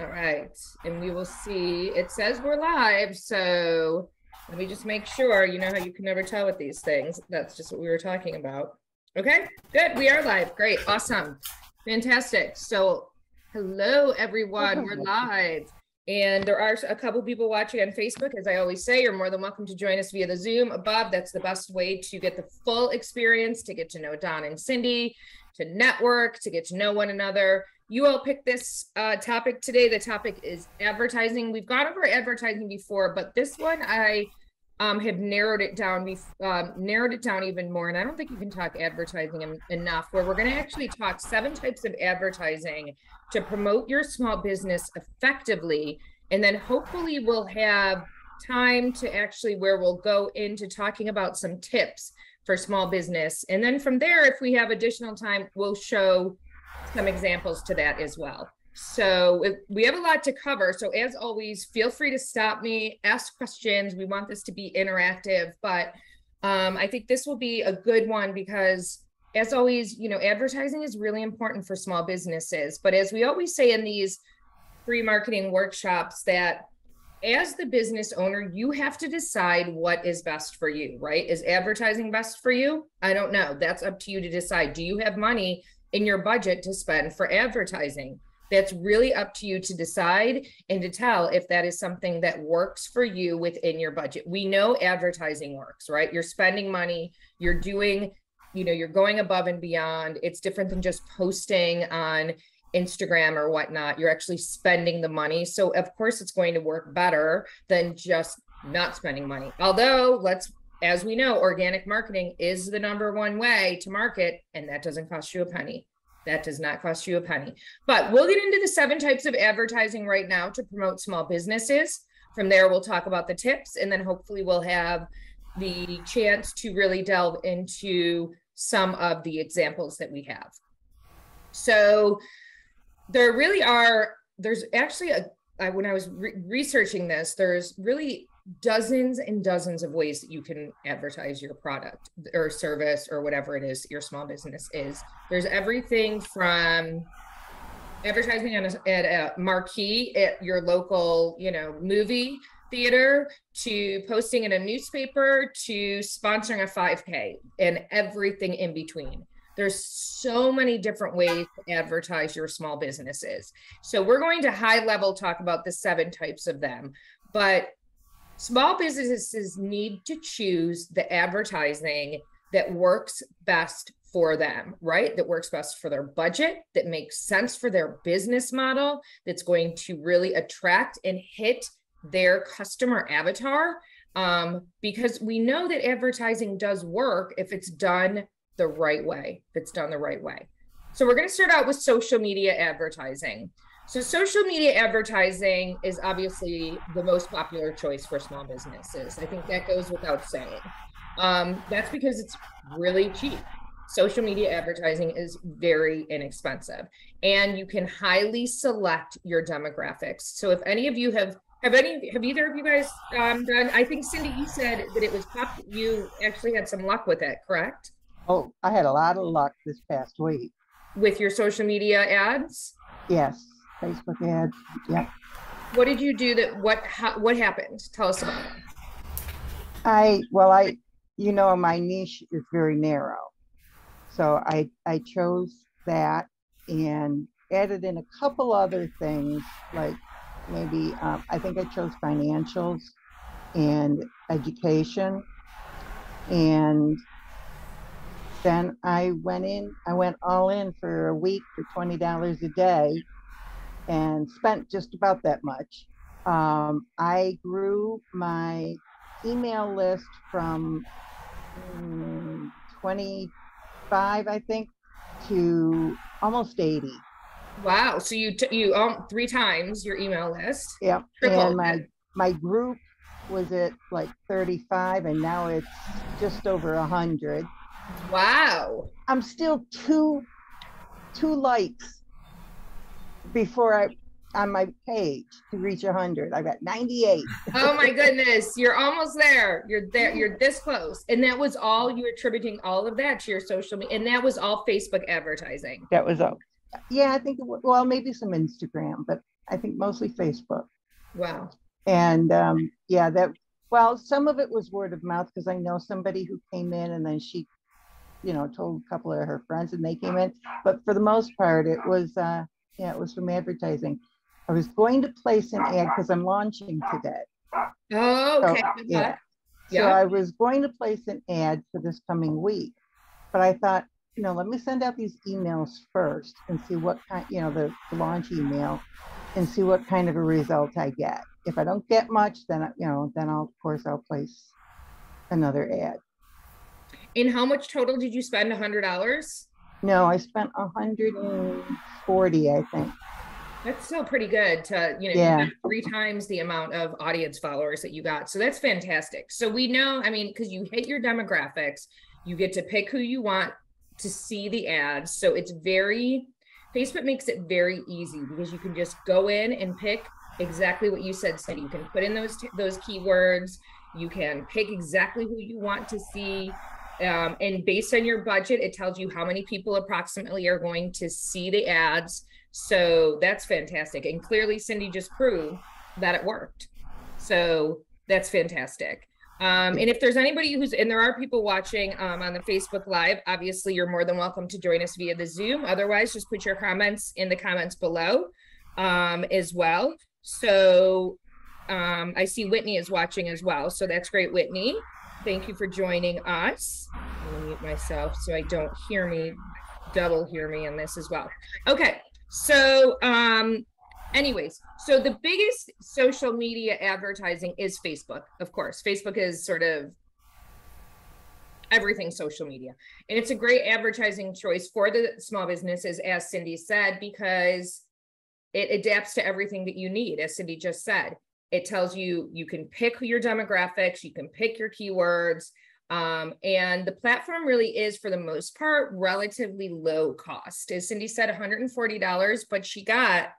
All right, and we will see, it says we're live, so let me just make sure, you know how you can never tell with these things. That's just what we were talking about. Okay, good, we are live, great, awesome, fantastic. So, hello, everyone, we're live. And there are a couple people watching on Facebook. As I always say, you're more than welcome to join us via the Zoom above. That's the best way to get the full experience, to get to know Don and Cindy, to network, to get to know one another. You all picked this uh, topic today. The topic is advertising. We've gone over advertising before, but this one I um, have narrowed it down, um, narrowed it down even more. And I don't think you can talk advertising en- enough. Where we're going to actually talk seven types of advertising to promote your small business effectively, and then hopefully we'll have time to actually where we'll go into talking about some tips for small business, and then from there, if we have additional time, we'll show some examples to that as well. So we have a lot to cover. So as always, feel free to stop me, ask questions. We want this to be interactive, but um, I think this will be a good one because as always, you know, advertising is really important for small businesses. But as we always say in these free marketing workshops that as the business owner, you have to decide what is best for you, right? Is advertising best for you? I don't know. That's up to you to decide. Do you have money in your budget to spend for advertising? That's really up to you to decide and to tell if that is something that works for you within your budget. We know advertising works, right? You're spending money, you're doing, you know, you're going above and beyond. It's different than just posting on Instagram or whatnot. You're actually spending the money. So, of course, it's going to work better than just not spending money. Although, let's as we know, organic marketing is the number one way to market, and that doesn't cost you a penny. That does not cost you a penny. But we'll get into the seven types of advertising right now to promote small businesses. From there, we'll talk about the tips, and then hopefully, we'll have the chance to really delve into some of the examples that we have. So, there really are, there's actually a, I, when I was re- researching this, there's really dozens and dozens of ways that you can advertise your product or service or whatever it is your small business is. There's everything from advertising on a, at a marquee at your local, you know, movie theater to posting in a newspaper to sponsoring a 5K and everything in between. There's so many different ways to advertise your small businesses. So we're going to high level talk about the seven types of them. But small businesses need to choose the advertising that works best for them, right? That works best for their budget, that makes sense for their business model, that's going to really attract and hit their customer avatar. Um, because we know that advertising does work if it's done the right way, if it's done the right way. So we're going to start out with social media advertising. So social media advertising is obviously the most popular choice for small businesses. I think that goes without saying. Um, that's because it's really cheap. Social media advertising is very inexpensive, and you can highly select your demographics. So if any of you have have any have either of you guys um, done? I think Cindy, you said that it was pop. You actually had some luck with it, correct? Oh, I had a lot of luck this past week with your social media ads. Yes. Facebook ads. Yeah. What did you do that what how, what happened? Tell us about it. I well I you know my niche is very narrow. So I I chose that and added in a couple other things like maybe um, I think I chose financials and education and then I went in I went all in for a week for $20 a day and spent just about that much. Um, I grew my email list from mm, 25, I think, to almost 80. Wow! So you t- you um three times your email list. Yeah, and my my group was at like 35, and now it's just over a hundred. Wow! I'm still two two likes before I on my page to reach 100. I got 98. oh my goodness, you're almost there. You're there. You're this close. And that was all you attributing all of that to your social media, and that was all Facebook advertising. That was all. Yeah, I think. Well, maybe some Instagram, but I think mostly Facebook. Wow. And um, yeah, that well, some of it was word of mouth because I know somebody who came in and then she, you know, told a couple of her friends and they came in. But for the most part, it was uh, yeah, it was from advertising. I was going to place an ad because I'm launching today. Oh, okay. So, yeah. So I was going to place an ad for this coming week, but I thought, you know, let me send out these emails first and see what kind, you know, the the launch email and see what kind of a result I get. If I don't get much, then, I- you know, then I'll, of course, I'll place another ad. And how much total did you spend? A hundred dollars? No, I spent a hundred and forty, I think. That's still pretty good to, you know, Yeah. three times the amount of audience followers that you got. So that's fantastic. So we know, I mean, because you hit your demographics, you get to pick who you want to see the ads. So it's very, Facebook makes it very easy because you can just go in and pick exactly what you said, Cindy. You can put in those, those keywords. You can pick exactly who you want to see. Um, and based on your budget, it tells you how many people approximately are going to see the ads. So that's fantastic. And clearly, Cindy just proved that it worked. So that's fantastic. Um, and if there's anybody who's, and there are people watching um, on the Facebook Live, obviously you're more than welcome to join us via the Zoom. Otherwise, just put your comments in the comments below um, as well. So um, I see Whitney is watching as well. So that's great, Whitney. Thank you for joining us. I'm gonna mute myself so I don't hear me, double hear me in this as well. Okay, so um, anyways, so the biggest social media advertising is Facebook, of course. Facebook is sort of everything social media. And it's a great advertising choice for the small businesses, as Cindy said, because it adapts to everything that you need, as Cindy just said. It tells you you can pick your demographics, you can pick your keywords, um, and the platform really is, for the most part, relatively low cost. As Cindy said, $140, but she got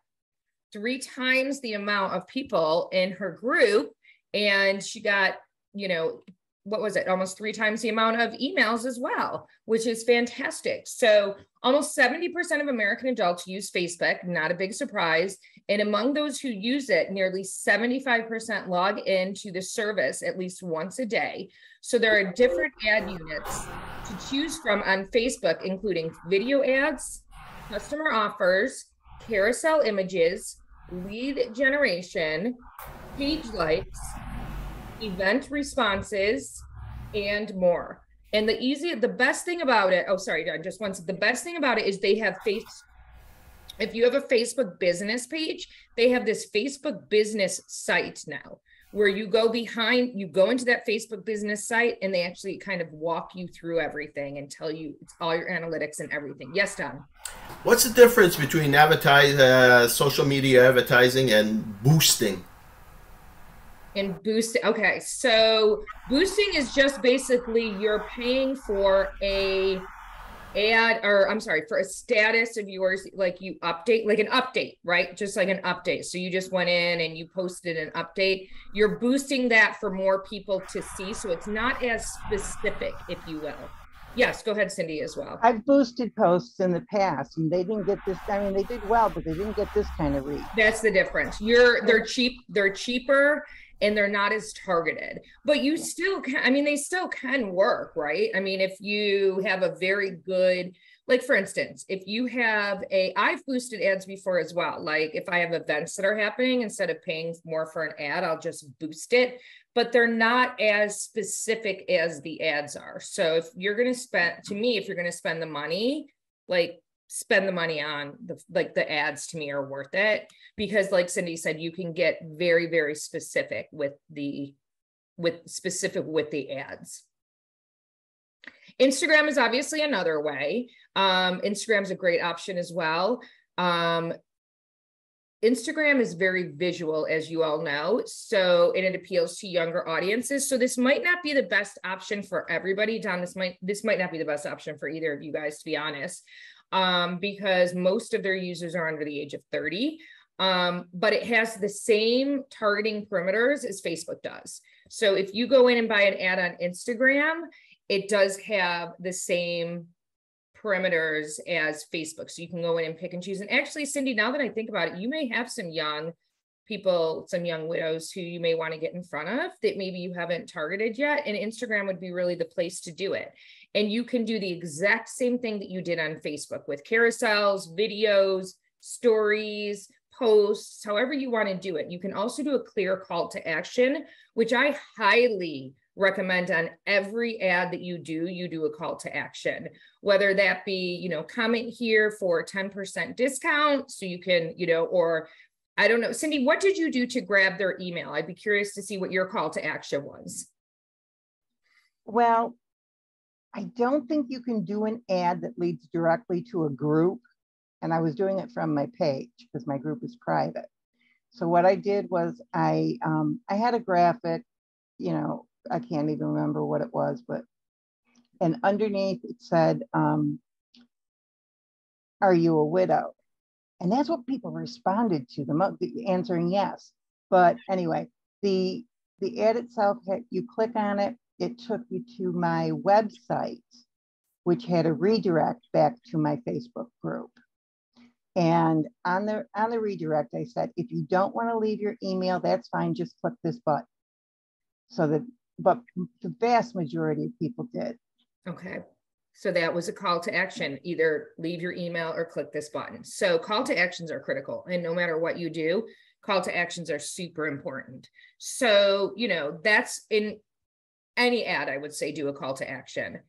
three times the amount of people in her group, and she got, you know, what was it? Almost three times the amount of emails as well which is fantastic. So almost 70% of american adults use facebook not a big surprise. And among those who use it nearly 75% log into the service at least once a day. So there are different ad units to choose from on facebook including video ads customer offers carousel images lead generation page likes event responses, and more. And the easy, the best thing about it, oh, sorry, John, just once, the best thing about it is they have face. If you have a Facebook business page, they have this Facebook business site now where you go behind, you go into that Facebook business site and they actually kind of walk you through everything and tell you it's all your analytics and everything. Yes, Don. What's the difference between advertise, uh, social media advertising and boosting? And boost okay so boosting is just basically you're paying for a ad or i'm sorry for a status of yours like you update like an update right? Just like an update. So you just went in and you posted an update. You're boosting that for more people to see so it's not as specific if you will. Yes go ahead cindy as well. I've boosted posts in the past and they didn't get this, I mean, they did well, but they didn't get this kind of reach. That's the difference. You're they're cheap, they're cheaper and they're not as targeted. But you still can I mean they still can work, right? I mean if you have a very good like for instance, if you have a I've boosted ads before as well. Like if I have events that are happening instead of paying more for an ad, I'll just boost it, but they're not as specific as the ads are. So if you're going to spend to me if you're going to spend the money, like spend the money on the like the ads to me are worth it because like cindy said you can get very very specific with the with specific with the ads instagram is obviously another way um instagram's a great option as well um Instagram is very visual, as you all know. So, and it appeals to younger audiences. So this might not be the best option for everybody. Don, this might this might not be the best option for either of you guys, to be honest, um, because most of their users are under the age of 30. Um, but it has the same targeting perimeters as Facebook does. So if you go in and buy an ad on Instagram, it does have the same parameters as Facebook. So you can go in and pick and choose. And actually, Cindy, now that I think about it, you may have some young people, some young widows who you may want to get in front of that maybe you haven't targeted yet. And Instagram would be really the place to do it. And you can do the exact same thing that you did on Facebook with carousels, videos, stories, posts, however you want to do it. You can also do a clear call to action, which I highly recommend on every ad that you do, you do a call to action, whether that be, you know, comment here for 10% discount. So you can, you know, or I don't know. Cindy, what did you do to grab their email? I'd be curious to see what your call to action was. Well, I don't think you can do an ad that leads directly to a group. And I was doing it from my page because my group is private. So what I did was I um, I had a graphic, you know, I can't even remember what it was, but and underneath it said, um, "Are you a widow?" And that's what people responded to, the most, answering yes. But anyway, the the ad itself, you click on it, it took you to my website, which had a redirect back to my Facebook group. And on the on the redirect, I said, if you don't want to leave your email, that's fine. Just click this button. So that, but the vast majority of people did. Okay. So that was a call to action. Either leave your email or click this button. So call to actions are critical. And no matter what you do, call to actions are super important. So, you know, that's in any ad, I would say do a call to action.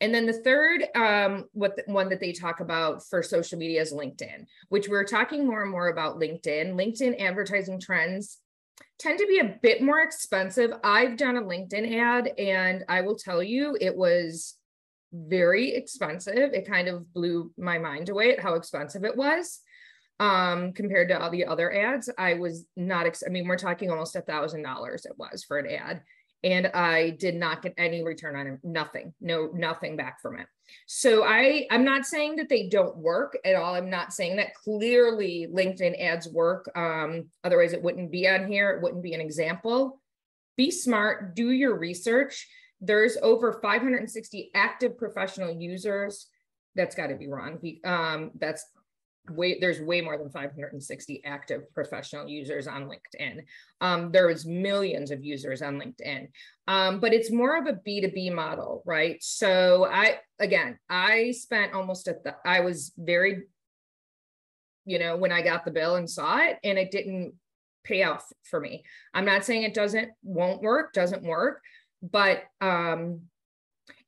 And then the third um, what the, one that they talk about for social media is LinkedIn, which we're talking more and more about LinkedIn. LinkedIn advertising trends tend to be a bit more expensive. I've done a LinkedIn ad and I will tell you it was very expensive. It kind of blew my mind away at how expensive it was um, compared to all the other ads. I was not, ex- I mean, we're talking almost a thousand dollars it was for an ad and I did not get any return on it, nothing, no, nothing back from it. So I, I'm not saying that they don't work at all. I'm not saying that clearly LinkedIn ads work. Um, otherwise it wouldn't be on here. It wouldn't be an example. Be smart, do your research. There's over 560 active professional users. That's got to be wrong. Um, that's way there's way more than 560 active professional users on linkedin. Um, there's millions of users on linkedin. Um, but it's more of a b2b model right? So i again i spent almost at the i was very you know when i got the bill and saw it and it didn't pay off for me. I'm not saying it doesn't won't work doesn't work but um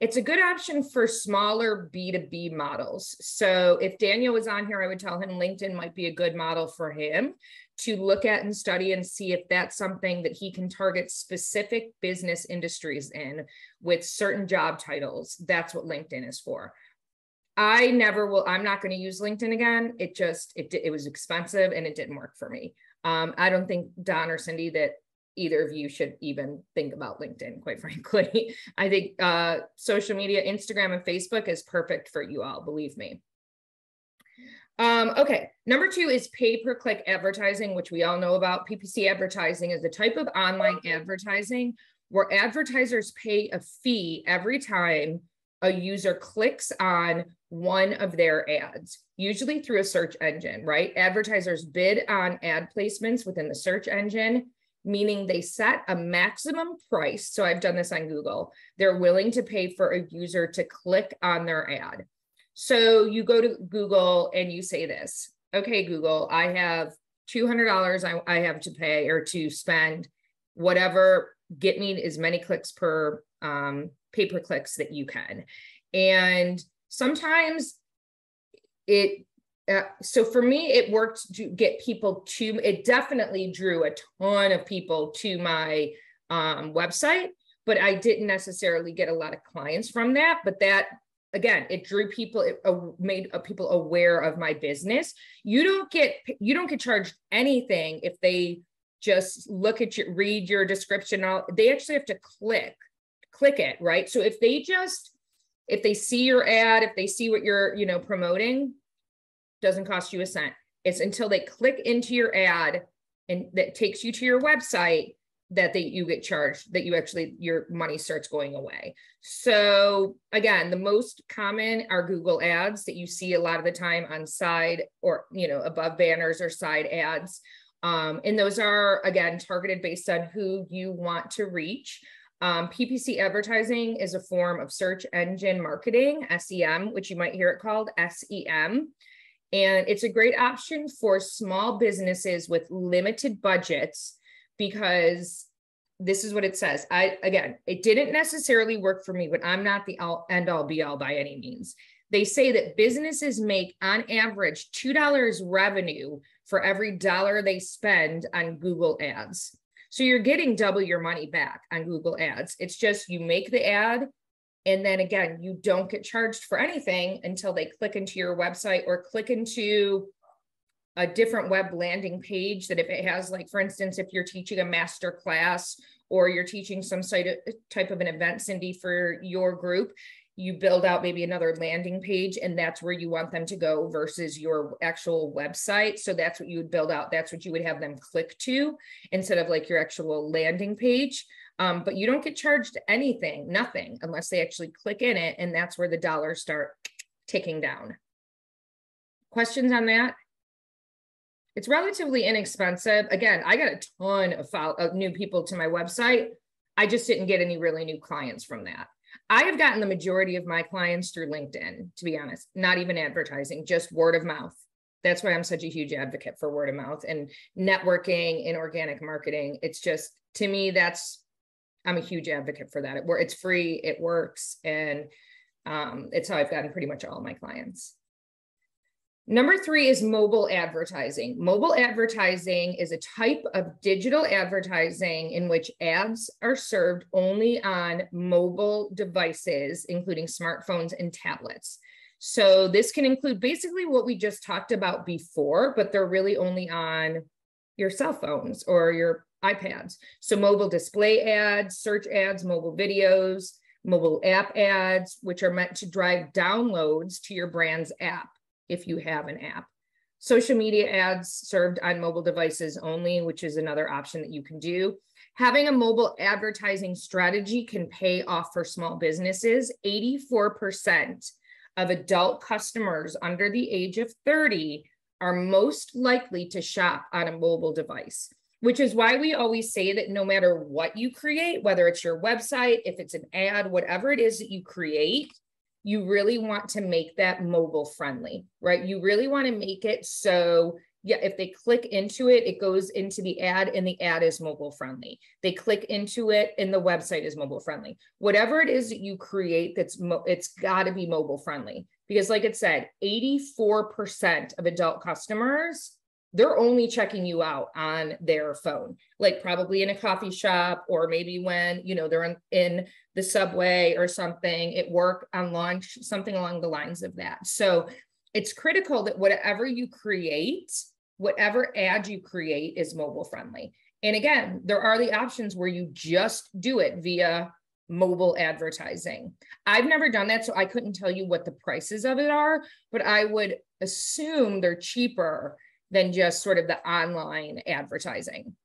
it's a good option for smaller B2B models. So if Daniel was on here, I would tell him LinkedIn might be a good model for him to look at and study and see if that's something that he can target specific business industries in with certain job titles. That's what LinkedIn is for. I never will, I'm not going to use LinkedIn again. It just, it, it was expensive and it didn't work for me. Um, I don't think Don or Cindy that either of you should even think about LinkedIn, quite frankly. I think uh, social media, Instagram and Facebook is perfect for you all, believe me. Um, okay, number two is pay per click advertising, which we all know about. PPC advertising is a type of online advertising where advertisers pay a fee every time a user clicks on one of their ads, usually through a search engine, right? Advertisers bid on ad placements within the search engine meaning they set a maximum price. So I've done this on Google. They're willing to pay for a user to click on their ad. So you go to Google and you say this, okay, Google, I have $200 I, I have to pay or to spend whatever, get me as many clicks per um, pay per clicks that you can. And sometimes it uh, so for me, it worked to get people to, it definitely drew a ton of people to my um, website, but I didn't necessarily get a lot of clients from that. But that, again, it drew people, it uh, made uh, people aware of my business. You don't get, you don't get charged anything if they just look at your, read your description. All, they actually have to click, click it, right? So if they just, if they see your ad, if they see what you're, you know, promoting, doesn't cost you a cent. It's until they click into your ad and that takes you to your website, that they you get charged that you actually your money starts going away. So again the most common are google ads that you see a lot of the time on side or you know above banners or side ads. Um, and those are again targeted based on who you want to reach. Um, ppc advertising is a form of search engine marketing sem which you might hear it called sem and it's a great option for small businesses with limited budgets because this is what it says. I again, it didn't necessarily work for me, but I'm not the all, end all be all by any means. They say that businesses make on average $2 revenue for every dollar they spend on Google ads. So you're getting double your money back on Google ads. It's just you make the ad and then again, you don't get charged for anything until they click into your website or click into a different web landing page that if it has like for instance if you're teaching a master class or you're teaching some site uh, type of an event cindy for your group you build out maybe another landing page and that's where you want them to go versus your actual website. So that's what you would build out. That's what you would have them click to instead of like your actual landing page um, but you don't get charged anything nothing unless they actually click in it and that's where the dollars start ticking down questions on that it's relatively inexpensive. Again, I got a ton of, follow, of new people to my website. I just didn't get any really new clients from that. I have gotten the majority of my clients through LinkedIn, to be honest, not even advertising, just word of mouth. That's why I'm such a huge advocate for word of mouth and networking and organic marketing. It's just, to me, that's, I'm a huge advocate for that. It, it's free, it works, and um, it's how I've gotten pretty much all my clients. Number three is mobile advertising. Mobile advertising is a type of digital advertising in which ads are served only on mobile devices, including smartphones and tablets. So this can include basically what we just talked about before, but they're really only on your cell phones or your iPads. So mobile display ads, search ads, mobile videos, mobile app ads, which are meant to drive downloads to your brand's app if you have an app. Social media ads served on mobile devices only, which is another option that you can do. Having a mobile advertising strategy can pay off for small businesses. 84% of adult customers under the age of 30 are most likely to shop on a mobile device, which is why we always say that no matter what you create, whether it's your website, if it's an ad, whatever it is that you create, you really want to make that mobile friendly, right? You really want to make it so yeah, if they click into it, it goes into the ad and the ad is mobile friendly. They click into it and the website is mobile friendly. Whatever it is that you create that's mo- it's got to be mobile friendly because like it said, 84% of adult customers they're only checking you out on their phone like probably in a coffee shop or maybe when you know they're in, in the subway or something at work on lunch something along the lines of that. So it's critical that whatever you create whatever ad you create is mobile friendly. And again there are the options where you just do it via mobile advertising. I've never done that so i couldn't tell you what the prices of it are but i would assume they're cheaper than just sort of the online advertising.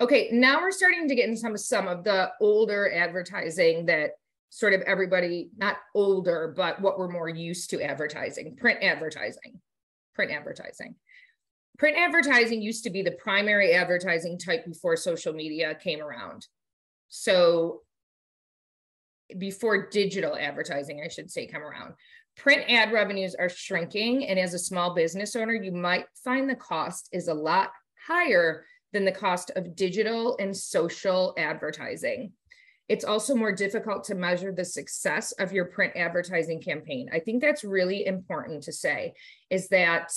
Okay, now we're starting to get into some, some of the older advertising that sort of everybody, not older, but what we're more used to advertising, print advertising, print advertising. Print advertising used to be the primary advertising type before social media came around. So before digital advertising, I should say, come around print ad revenues are shrinking. And as a small business owner, you might find the cost is a lot higher than the cost of digital and social advertising. It's also more difficult to measure the success of your print advertising campaign. I think that's really important to say is that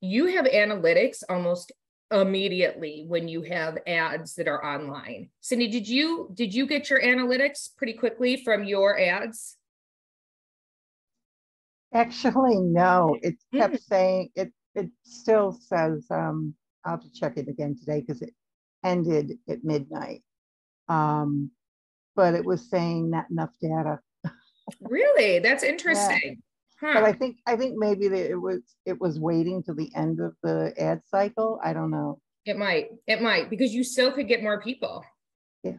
you have analytics almost immediately when you have ads that are online. Cindy, did you did you get your analytics pretty quickly from your ads? Actually, no, it kept saying, it, it still says, um, I'll have to check it again today because it ended at midnight. Um, but it was saying not enough data. Really? That's interesting. But I think, I think maybe that it was, it was waiting till the end of the ad cycle. I don't know. It might. It might because you still could get more people. Yeah.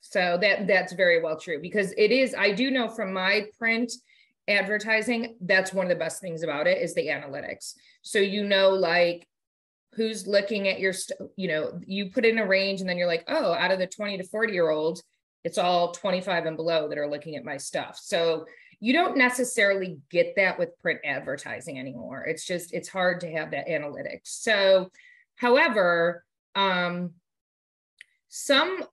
So that that's very well true because it is. I do know from my print advertising that's one of the best things about it is the analytics. So you know like who's looking at your st- you know you put in a range and then you're like oh out of the 20 to 40 year olds it's all 25 and below that are looking at my stuff. So you don't necessarily get that with print advertising anymore. It's just it's hard to have that analytics. So however um some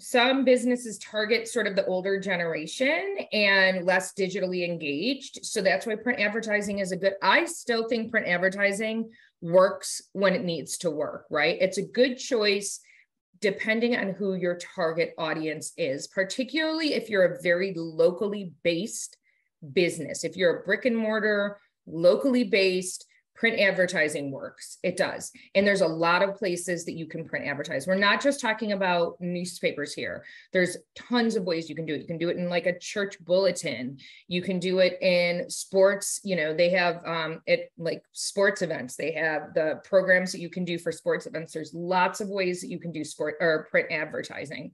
some businesses target sort of the older generation and less digitally engaged so that's why print advertising is a good i still think print advertising works when it needs to work, right? It's a good choice depending on who your target audience is, particularly if you're a very locally based business. If you're a brick and mortar, locally based, print advertising works. It does. And there's a lot of places that you can print advertise. We're not just talking about newspapers here. There's tons of ways you can do it. You can do it in like a church bulletin. You can do it in sports. You know, they have um it like sports events. They have the programs that you can do for sports events. There's lots of ways that you can do sport or print advertising.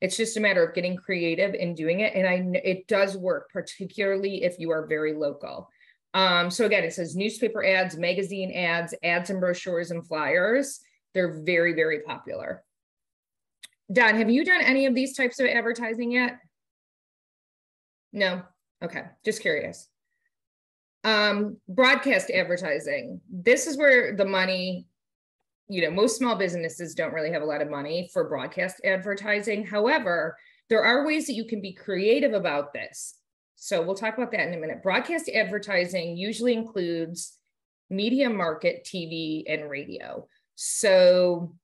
It's just a matter of getting creative and doing it. And I it does work, particularly if you are very local. Um, so again, it says newspaper ads, magazine ads, ads and brochures and flyers. They're very, very popular. Don, have you done any of these types of advertising yet? No? Okay, just curious. Um, broadcast advertising. This is where the money, you know, most small businesses don't really have a lot of money for broadcast advertising. However, there are ways that you can be creative about this. So we'll talk about that in a minute. Broadcast advertising usually includes media market, TV, and radio. So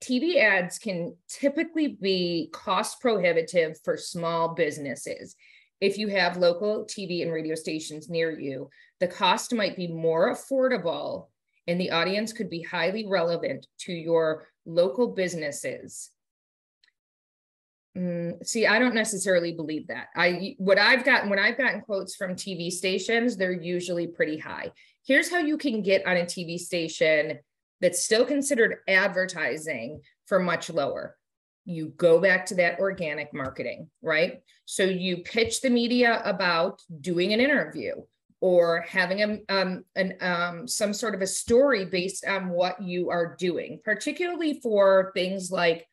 TV ads can typically be cost prohibitive for small businesses. If you have local TV and radio stations near you, the cost might be more affordable and the audience could be highly relevant to your local businesses Mm, see, I don't necessarily believe that. I what I've gotten when I've gotten quotes from TV stations, they're usually pretty high. Here's how you can get on a TV station that's still considered advertising for much lower. You go back to that organic marketing, right? So you pitch the media about doing an interview or having a, um, an, um, some sort of a story based on what you are doing, particularly for things like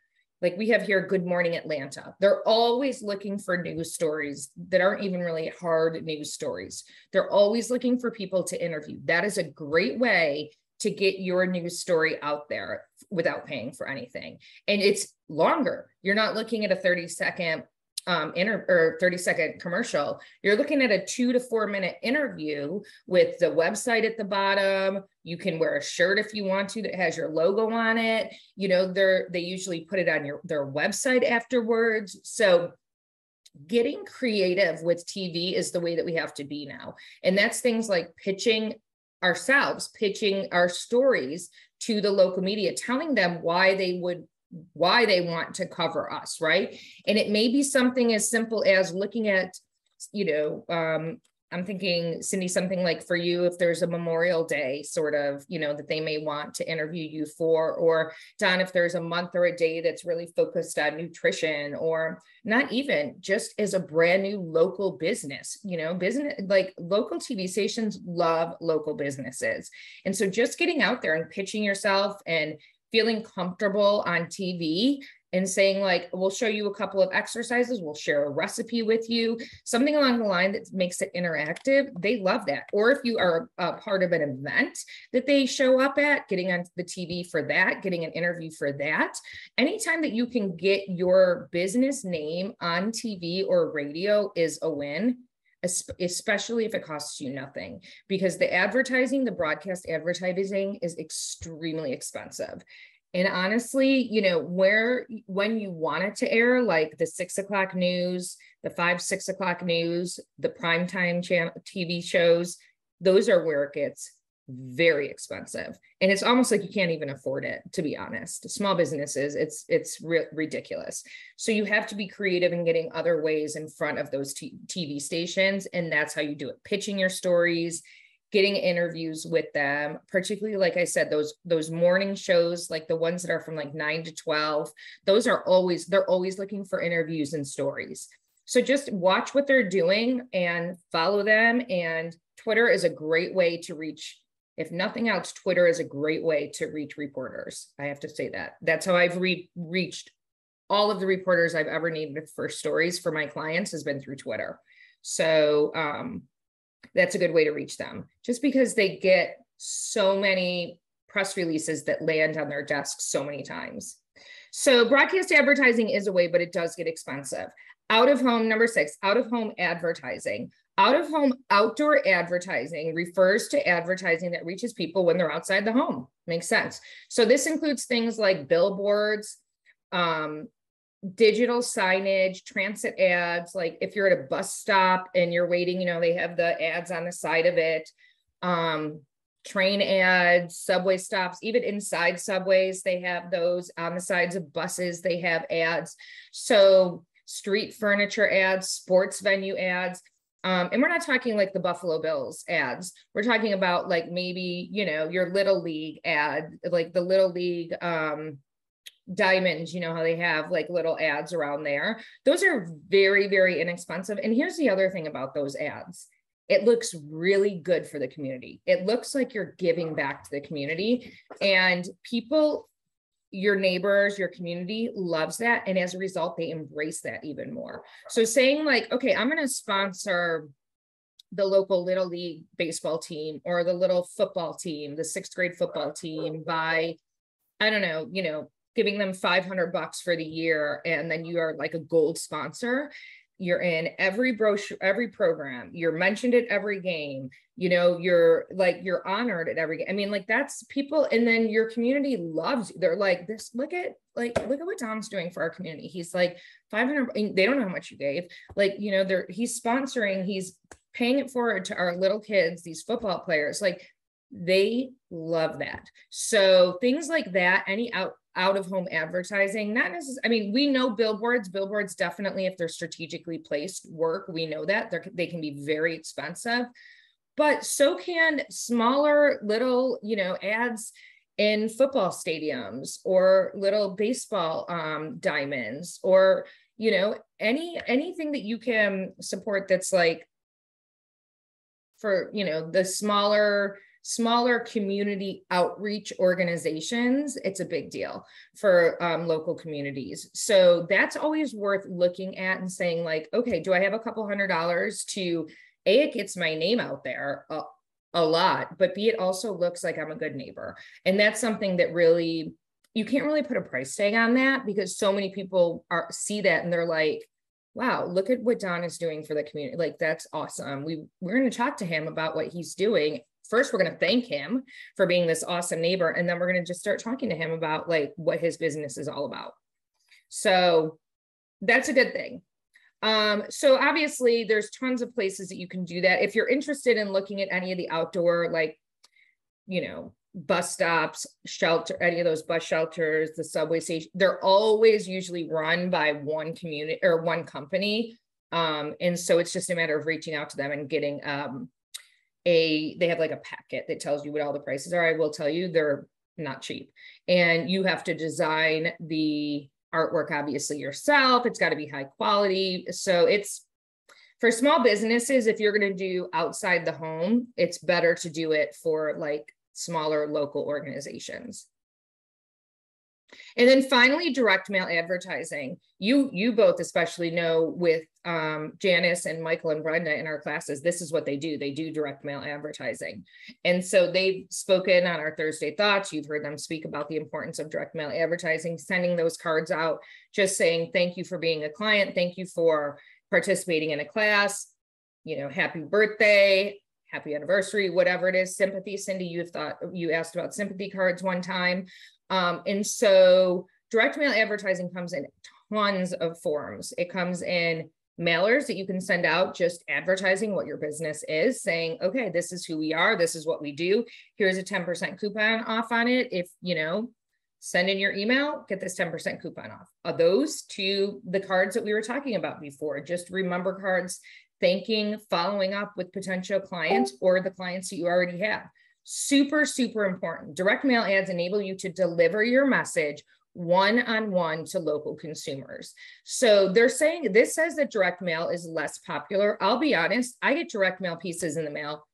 like we have here good morning atlanta. They're always looking for news stories that aren't even really hard news stories. They're always looking for people to interview. That is a great way to get your news story out there without paying for anything. And it's longer. You're not looking at a 30 second um, inter- or 30 second commercial, you're looking at a two to four minute interview with the website at the bottom. You can wear a shirt if you want to that has your logo on it. You know, they're they usually put it on your their website afterwards. So getting creative with TV is the way that we have to be now. And that's things like pitching ourselves, pitching our stories to the local media, telling them why they would why they want to cover us, right? And it may be something as simple as looking at, you know, um, I'm thinking, Cindy, something like for you, if there's a Memorial Day sort of, you know, that they may want to interview you for, or Don, if there's a month or a day that's really focused on nutrition, or not even just as a brand new local business, you know, business like local TV stations love local businesses. And so just getting out there and pitching yourself and feeling comfortable on TV and saying like we'll show you a couple of exercises we'll share a recipe with you something along the line that makes it interactive they love that. Or if you are a part of an event that they show up at getting on the tv for that getting an interview for that anytime that you can get your business name on tv or radio is a win especially if it costs you nothing, because the advertising, the broadcast advertising is extremely expensive. And honestly, you know, where when you want it to air, like the six o'clock news, the five, six o'clock news, the primetime channel TV shows, those are where it gets very expensive. And it's almost like you can't even afford it to be honest. Small businesses it's it's ri- ridiculous. So you have to be creative in getting other ways in front of those t- tv stations and that's how you do it. Pitching your stories getting interviews with them particularly like i said those those morning shows like the ones that are from like 9 to 12 those are always they're always looking for interviews and stories. So just watch what they're doing and follow them and twitter is a great way to reach if nothing else twitter is a great way to reach reporters i have to say that that's how i've re- reached all of the reporters i've ever needed for stories for my clients has been through twitter so um, that's a good way to reach them just because they get so many press releases that land on their desk so many times. So broadcast advertising is a way, but it does get expensive. Out of home, number six, out of home advertising. Out of home outdoor advertising refers to advertising that reaches people when they're outside the home. Makes sense. So this includes things like billboards, um, digital signage, transit ads, like if you're at a bus stop and you're waiting, you know, they have the ads on the side of it. Um, train ads, subway stops, even inside subways, they have those on the sides of buses, they have ads. So street furniture ads, sports venue ads. Um, and we're not talking like the Buffalo Bills ads. We're talking about like maybe, you know, your little league ad, like the little league um, diamonds you know how they have like little ads around there. Those are very very inexpensive. And here's the other thing about those ads. It looks really good for the community. It looks like you're giving back to the community. And people your neighbors your community loves that and as a result they embrace that even more. So saying like okay i'm going to sponsor the local little league baseball team or the little football team the sixth grade football team by i don't know you know giving them 500 bucks for the year and then you are like a gold sponsor you're in every brochure every program you're mentioned at every game you know you're like you're honored at every game i mean like that's people and then your community loves you they're like this look at like look at what tom's doing for our community he's like 500 they don't know how much you gave like you know they're he's sponsoring he's paying it forward to our little kids these football players like they love that so things like that any out out of home advertising not necessarily i mean we know billboards billboards definitely if they're strategically placed work we know that they're, they can be very expensive but so can smaller little you know ads in football stadiums or little baseball um, diamonds or you know any anything that you can support that's like for you know the smaller smaller community outreach organizations, it's a big deal for um, local communities. So that's always worth looking at and saying, like, okay, do I have a couple hundred dollars to A, it gets my name out there a, a lot, but B, it also looks like I'm a good neighbor. And that's something that really, you can't really put a price tag on that because so many people are see that and they're like, wow, look at what Don is doing for the community. Like that's awesome. We we're going to talk to him about what he's doing first we're going to thank him for being this awesome neighbor and then we're going to just start talking to him about like what his business is all about. So that's a good thing. Um, so obviously there's tons of places that you can do that. If you're interested in looking at any of the outdoor like you know bus stops shelter any of those bus shelters the subway station they're always usually run by one community or one company. Um, and so it's just a matter of reaching out to them and getting um, a they have like a packet that tells you what all the prices are. I will tell you they're not cheap. And you have to design the artwork obviously yourself. It's got to be high quality. So it's for small businesses if you're going to do outside the home, it's better to do it for like smaller local organizations. And then finally, direct mail advertising. You you both especially know with um, Janice and Michael and Brenda in our classes, this is what they do. They do direct mail advertising. And so they've spoken on our Thursday Thoughts. You've heard them speak about the importance of direct mail advertising, sending those cards out, just saying, thank you for being a client. Thank you for participating in a class. You know, happy birthday, happy anniversary, whatever it is. Sympathy, Cindy, You've thought you asked about sympathy cards one time. Um, and so direct mail advertising comes in tons of forms. It comes in mailers that you can send out just advertising what your business is saying okay this is who we are this is what we do here's a 10% coupon off on it if you know send in your email get this 10% coupon off of those to the cards that we were talking about before just remember cards thanking, following up with potential clients oh. or the clients that you already have. Super, super important. Direct mail ads enable you to deliver your message one on one to local consumers. So they're saying this says that direct mail is less popular. I'll be honest, I get direct mail pieces in the mail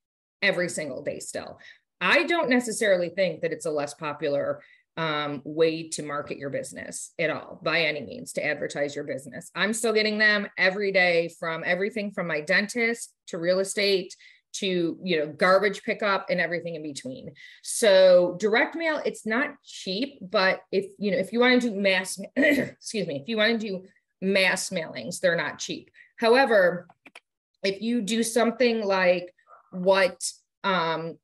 every single day still. I don't necessarily think that it's a less popular um, way to market your business at all by any means to advertise your business. I'm still getting them every day from everything from my dentist to real estate to you know garbage pickup and everything in between so direct mail it's not cheap but if you know if you want to do mass excuse me if you want to do mass mailings they're not cheap however if you do something like what um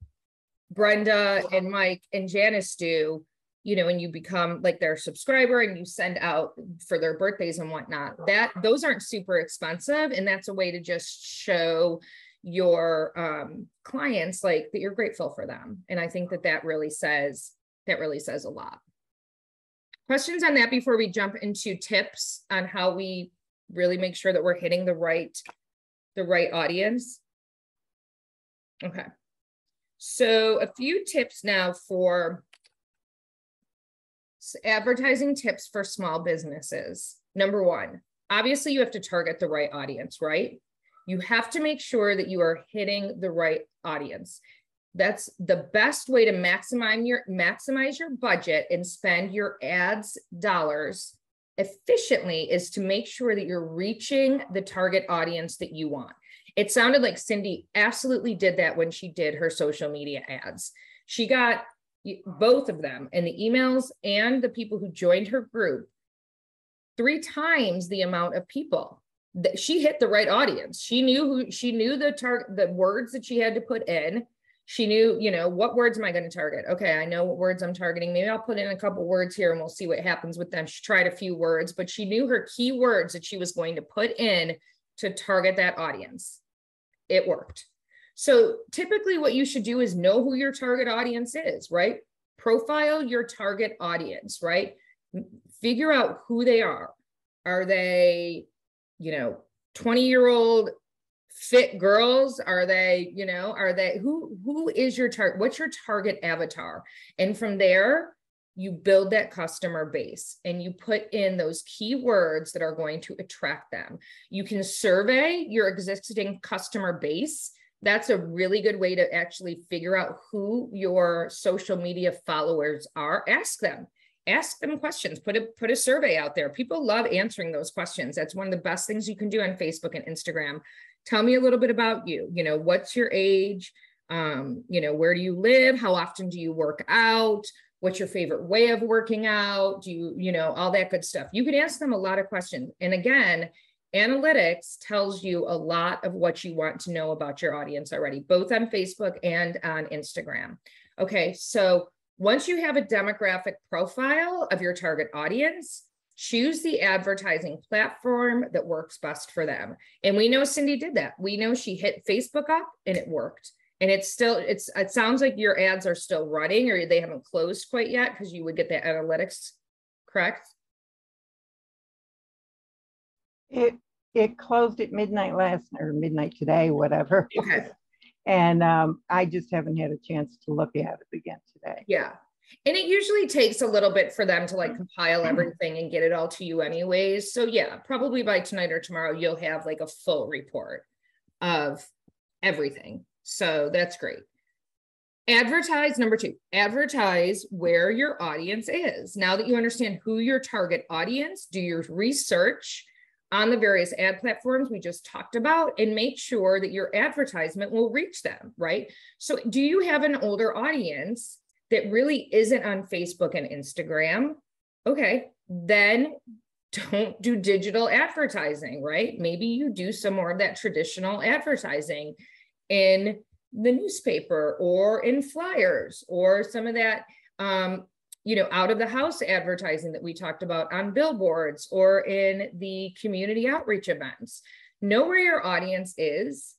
brenda and mike and janice do you know, and you become like their subscriber and you send out for their birthdays and whatnot, that those aren't super expensive. And that's a way to just show your um, clients like that you're grateful for them. And I think that that really says, that really says a lot. Questions on that before we jump into tips on how we really make sure that we're hitting the right, the right audience. Okay. So a few tips now for advertising tips for small businesses. Number one, obviously you have to target the right audience, right? You have to make sure that you are hitting the right audience. That's the best way to maximize your maximize your budget and spend your ads dollars efficiently is to make sure that you're reaching the target audience that you want. It sounded like Cindy absolutely did that when she did her social media ads. She got both of them and the emails and the people who joined her group three times the amount of people that she hit the right audience. She knew who she knew the target the words that she had to put in. She knew you know what words am i going to target? Okay i know what words i'm targeting. Maybe i'll put in a couple words here and we'll see what happens with them. She tried a few words but she knew her key words that she was going to put in to target that audience. It worked so typically what you should do is know who your target audience is, right? Profile your target audience, right? Figure out who they are. Are they, you know, 20 year old fit girls are they you know are they who who is your target what's your target avatar and from there you build that customer base and you put in those keywords that are going to attract them you can survey your existing customer base that's a really good way to actually figure out who your social media followers are. Ask them, ask them questions, put a put a survey out there. People love answering those questions. That's one of the best things you can do on Facebook and Instagram. Tell me a little bit about you. You know, what's your age? Um, you know, where do you live? How often do you work out? What's your favorite way of working out? Do you, you know, all that good stuff. You can ask them a lot of questions. And again, analytics tells you a lot of what you want to know about your audience already, both on Facebook and on Instagram. Okay, so once you have a demographic profile of your target audience, choose the advertising platform that works best for them. And we know Cindy did that. We know she hit Facebook up and it worked. And it's still, it's, it sounds like your ads are still running or they haven't closed quite yet because you would get the analytics correct. It it closed at midnight last night or midnight today, whatever. Okay. And um, I just haven't had a chance to look at it again today. Yeah. And it usually takes a little bit for them to like compile everything and get it all to you anyways. So yeah, probably by tonight or tomorrow you'll have like a full report of everything. So that's great. Advertise number 2. Advertise where your audience is. Now that you understand who your target audience, do your research on the various ad platforms we just talked about and make sure that your advertisement will reach them, right? So, do you have an older audience that really isn't on Facebook and Instagram? Okay, then don't do digital advertising, right? Maybe you do some more of that traditional advertising in the newspaper or in flyers or some of that um, you know, out of the house advertising that we talked about on billboards or in the community outreach events. Know where your audience is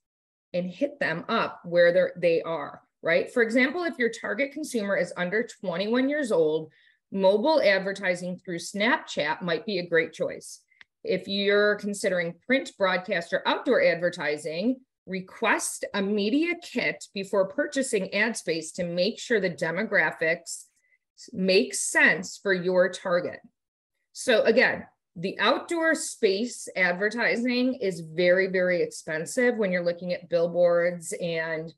and hit them up where they're, right? For example, if your target consumer is under 21 years old, mobile advertising through Snapchat might be a great choice. if you're considering print, broadcast, or outdoor advertising, request a media kit before purchasing ad space to make sure the demographics make sense for your target. So again, the outdoor space advertising is very, very expensive when you're looking at billboards and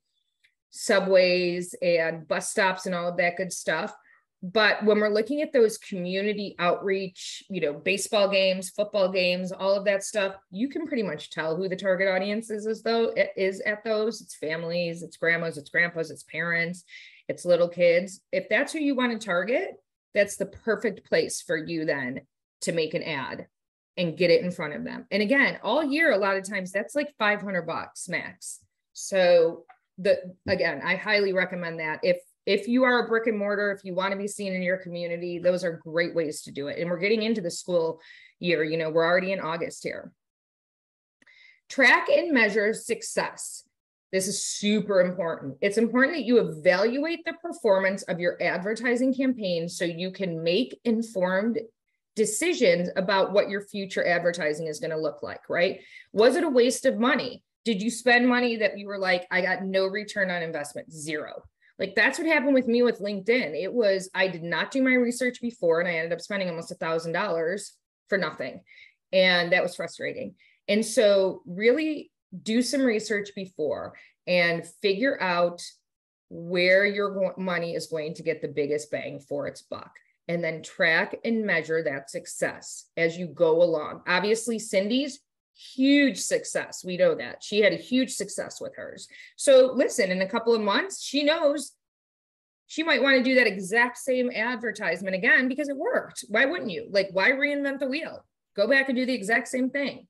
subways and bus stops and all of that good stuff. But when we're looking at those community outreach, you know, baseball games, football games, all of that stuff, you can pretty much tell who the target audience is as though it is at those. It's families, it's grandmas, it's grandpas, it's parents, it's little kids. If that's who you want to target, that's the perfect place for you then to make an ad and get it in front of them. And again, all year, a lot of times that's like 500 bucks max. So the again, I highly recommend that. If if you are a brick and mortar, if you want to be seen in your community, those are great ways to do it. And we're getting into the school year, you know, we're already in August here. Track and measure success. This is super important. It's important that you evaluate the performance of your advertising campaign so you can make informed decisions about what your future advertising is going to look like, right? Was it a waste of money? Did you spend money that you were like, I got no return on investment? Zero. Like that's what happened with me with LinkedIn. It was, I did not do my research before and I ended up spending almost a thousand dollars for nothing. And that was frustrating. And so really do some research before and figure out where your money is going to get the biggest bang for its buck and then track and measure that success as you go along. Obviously, Cindy's huge success. We know that. She had a huge success with hers. So, listen, in a couple of months, she knows she might want to do that exact same advertisement again because it worked. Why wouldn't you? Like, why reinvent the wheel? Go back and do the exact same thing.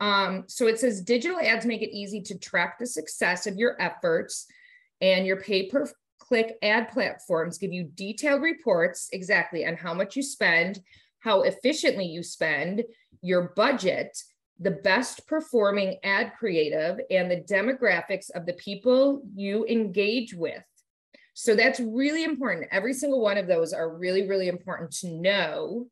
Um, so it says digital ads make it easy to track the success of your efforts and your pay per click ad platforms give you detailed reports exactly on how much you spend, how efficiently you spend, your budget, the best performing ad creative, and the demographics of the people you engage with. So that's really important. Every single one of those are really, really important to know,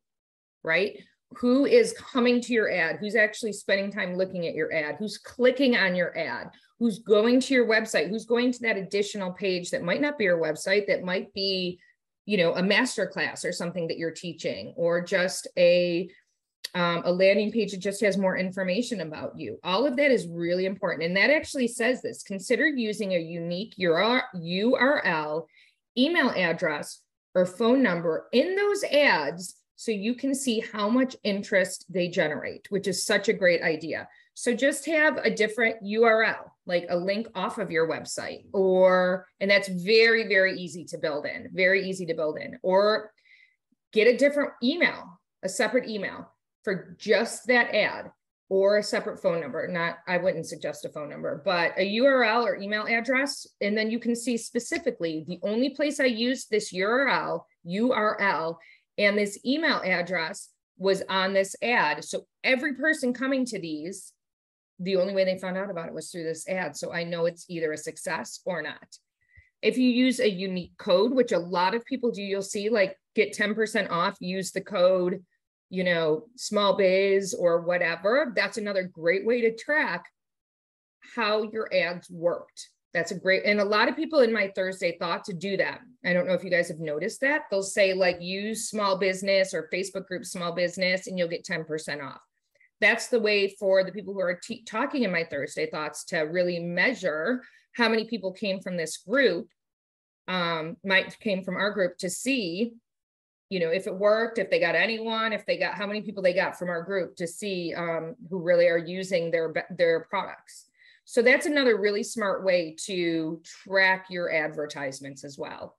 right? Who is coming to your ad? Who's actually spending time looking at your ad? Who's clicking on your ad? who's going to your website, who's going to that additional page that might not be your website, that might be, you know, a master class or something that you're teaching, or just a um, a landing page that just has more information about you. All of that is really important. And that actually says this consider using a unique URL, email address, or phone number in those ads so you can see how much interest they generate, which is such a great idea. So just have a different URL, like a link off of your website, or, and that's very, very easy to build in, very easy to build in, or get a different email, a separate email for just that ad or a separate phone number. Not, I wouldn't suggest a phone number, but a URL or email address. And then you can see specifically the only place I used this URL, URL, and this email address was on this ad. So every person coming to these the only way they found out about it was through this ad. So I know it's either a success or not. If you use a unique code, which a lot of people do, you'll see like get 10% off, use the code, you know, small biz or whatever. That's another great way to track how your ads worked. That's a great, and a lot of people in my Thursday thought to do that. I don't know if you guys have noticed that. They'll say like use small business or Facebook group small business and you'll get 10% off that's the way for the people who are t- talking in my Thursday thoughts to really measure how many people came from this group, um, might came from our group to see, you know, if it worked, if they got anyone, if they got how many people they got from our group to see um, who really are using their their products. So that's another really smart way to track your advertisements as well.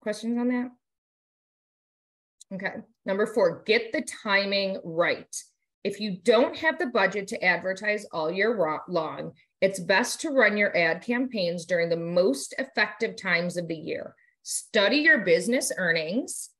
Questions on that? Okay. Number four, get the timing right. If you don't have the budget to advertise all year long, it's best to run your ad campaigns during the most effective times of the year. Study your business earnings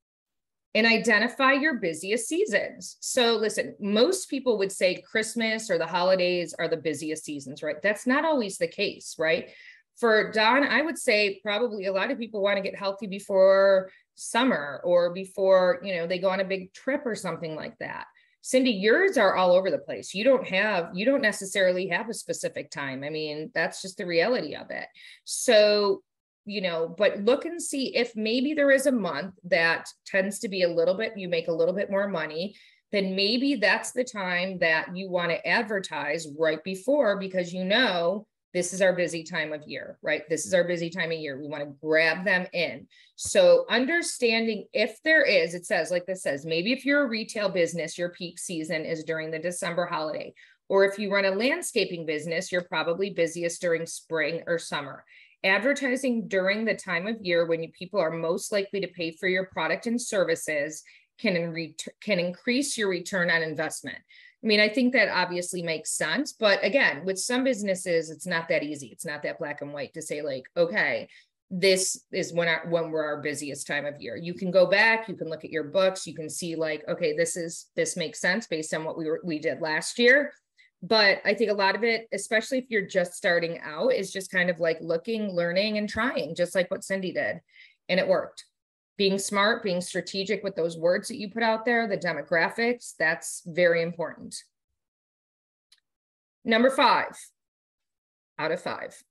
and identify your busiest seasons. So, listen, most people would say Christmas or the holidays are the busiest seasons, right? That's not always the case, right? For Don, I would say probably a lot of people want to get healthy before summer or before, you know, they go on a big trip or something like that. Cindy, yours are all over the place. You don't have, you don't necessarily have a specific time. I mean, that's just the reality of it. So, you know, but look and see if maybe there is a month that tends to be a little bit, you make a little bit more money, then maybe that's the time that you want to advertise right before because you know this is our busy time of year, right? This is our busy time of year. We want to grab them in. So, understanding if there is, it says, like this says, maybe if you're a retail business, your peak season is during the December holiday. Or if you run a landscaping business, you're probably busiest during spring or summer. Advertising during the time of year when people are most likely to pay for your product and services can, in can increase your return on investment. I mean, I think that obviously makes sense. But again, with some businesses, it's not that easy. It's not that black and white to say, like, okay, this is when our, when we're our busiest time of year. You can go back, you can look at your books, you can see like, okay, this is this makes sense based on what we were we did last year. But I think a lot of it, especially if you're just starting out, is just kind of like looking, learning, and trying, just like what Cindy did. And it worked being smart, being strategic with those words that you put out there, the demographics, that's very important. Number five out of five,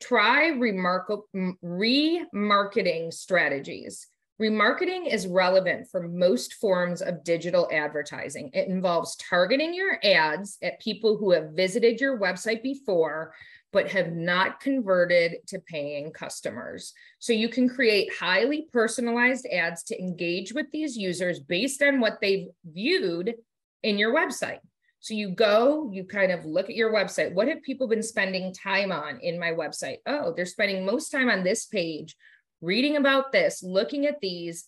try remarketing strategies. Remarketing is relevant for most forms of digital advertising. It involves targeting your ads at people who have visited your website before but have not converted to paying customers. So you can create highly personalized ads to engage with these users based on what they've viewed in your website. So you go, you kind of look at your website. What have people been spending time on in my website? Oh, they're spending most time on this page, reading about this, looking at these,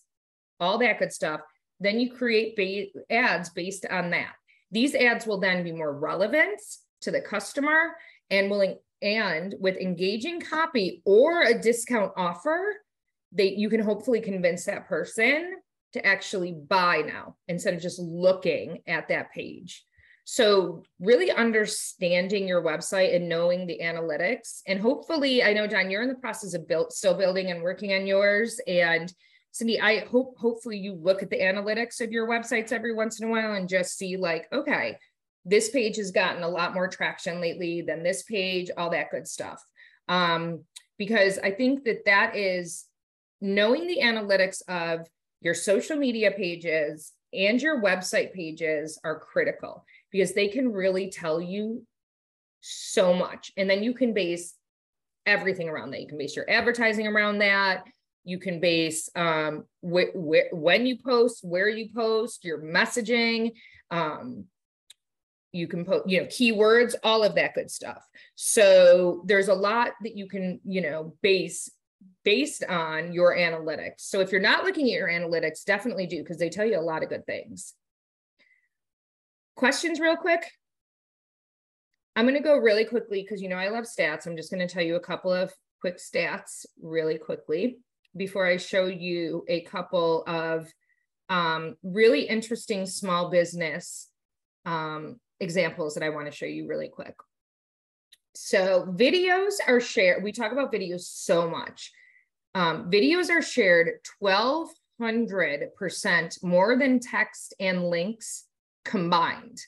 all that good stuff. Then you create ba- ads based on that. These ads will then be more relevant to the customer and willing and with engaging copy or a discount offer, that you can hopefully convince that person to actually buy now instead of just looking at that page. So, really understanding your website and knowing the analytics. And hopefully, I know, John, you're in the process of built, still building and working on yours. And Cindy, I hope hopefully you look at the analytics of your websites every once in a while and just see, like, okay, this page has gotten a lot more traction lately than this page, all that good stuff. Um, because I think that that is knowing the analytics of your social media pages and your website pages are critical because they can really tell you so much. And then you can base everything around that. You can base your advertising around that. You can base um, wh- wh- when you post, where you post, your messaging, um, you can put you know keywords all of that good stuff so there's a lot that you can you know base based on your analytics so if you're not looking at your analytics definitely do because they tell you a lot of good things questions real quick i'm going to go really quickly because you know i love stats i'm just going to tell you a couple of quick stats really quickly before i show you a couple of um, really interesting small business um, examples that I want to show you really quick. So videos are shared. We talk about videos so much. Um, videos are shared 1200% more than text and links combined.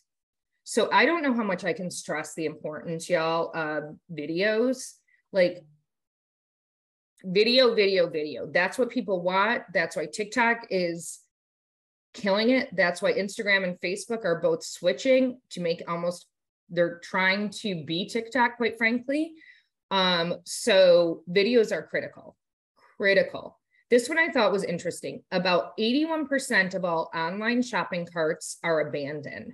So I don't know how much I can stress the importance, y'all, of videos. Like video, video, video. That's what people want. That's why TikTok is killing it. That's why Instagram and Facebook are both switching to make almost they're trying to be TikTok, quite frankly. Um, so videos are critical, critical. This one I thought was interesting. About 81% of all online shopping carts are abandoned.